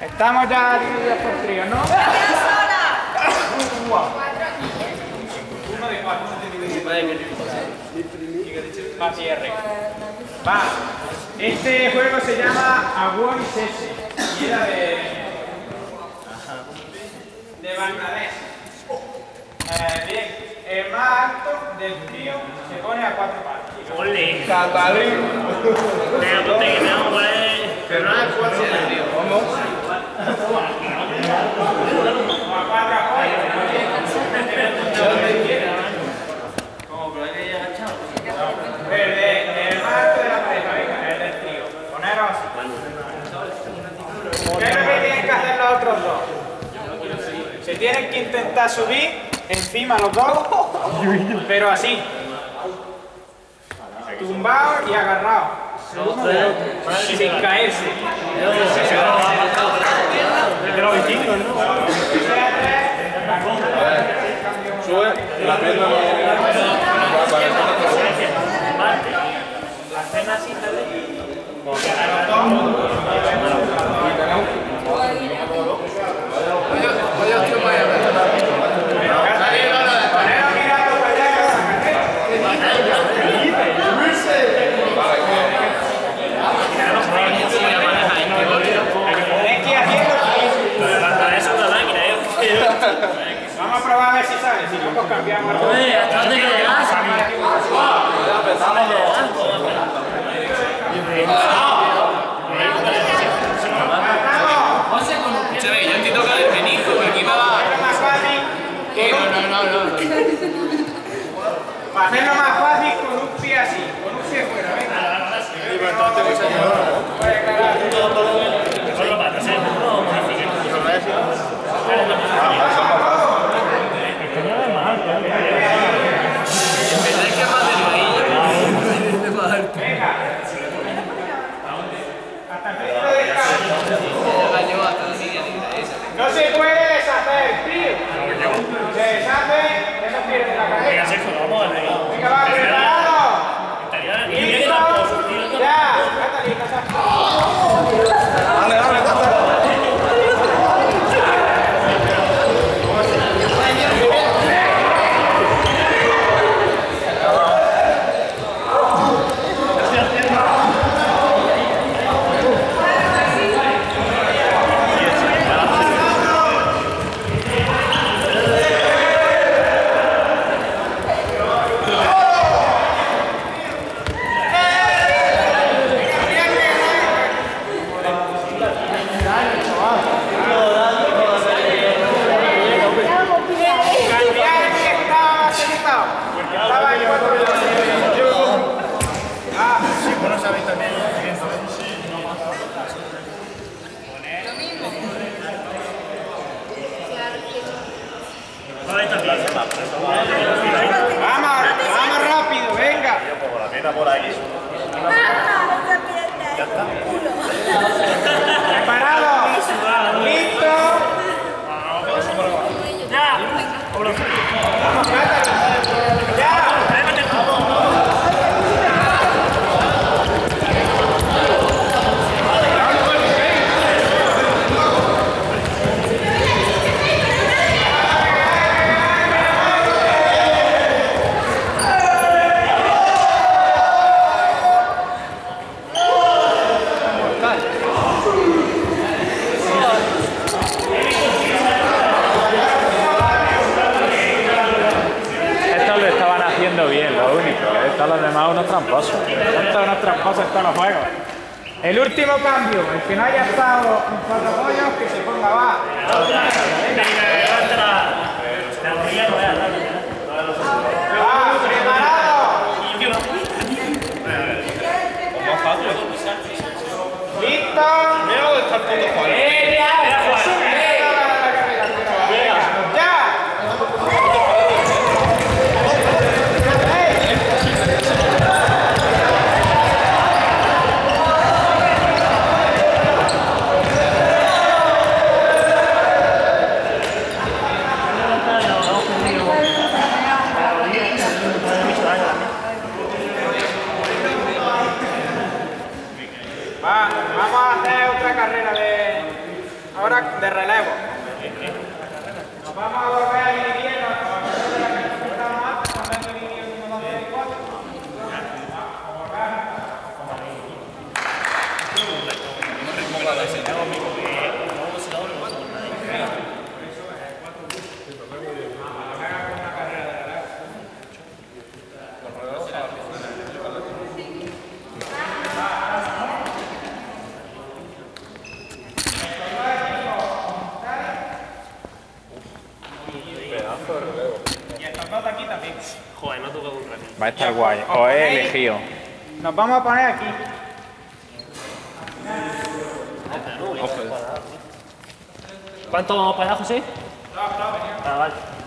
Estamos ya divididos por trío, ¿no? ¡Una sola! Uno de cuatro. Va, cierre. Va. Este juego se llama Sese y era de. de Bangladesh. Eh, bien, el más alto del trío se pone a cuatro patas. Ole. Catalín. Pero ponte que me vamos a poner. Pero no es cuatro del. ¿Cómo? O a cuatro apoyos. Como por ahí agachado. El, de- el más alto de la pareja, venga, el del trío. Poneros así. ¿Qué es lo que tienen que hacer los dos? Se tienen que intentar subir encima los dos, pero así. Tumbados y otro, Sin caerse. Sube la pierna mirando para allá. Tenéis que ir haciendo Para eso es la máquina, ¿eh? Vamos a probar a ver si. Hacerlo más fácil, con un pie así, con un pie fuera, venga. Puede calar. Solo para hacer uno, Verdad es que es más de rodilla. Venga. Hasta el centro de descanso. La llevo hasta la siguiente. Esa. No se puede deshacer, tío. Deshace, eso pierde la Venga, cadena. Sergio, vamos a ver. Venga, va, preparado. Estaría- y Listo. viene tampoco, tío. Ya, Natalie, no seas- Dale, dale, dale. Cambiar el que estaba más sentado. Porque estaba en cuatro Ah, sí, bueno, sabéis también. Ahí está bien. Vamos, vamos rápido, venga. Preparado. Listo. Ya. Vamos, Natalie. Ya. Estos lo estaban haciendo bien, lo único. Demás unos tramposos. Estos unos tramposos estos los juegos. El último cambio, el que no haya estado en cuatro pollos, que se ponga va. Levanta la. La rodilla no veas, la Va, preparado. Listo. Eh, ya, Era Juan. Ya. De relevo volver a dividir los jugadores de la que nos estamos antes, cuando hay dividido el 1, 2, 3 y 4. Y estos dos de aquí también. Joder, no toca un ratito. Va a estar guay. Os he elegido. Nos vamos a poner aquí. ¿Cuánto vamos para allá, José? Ah, vale.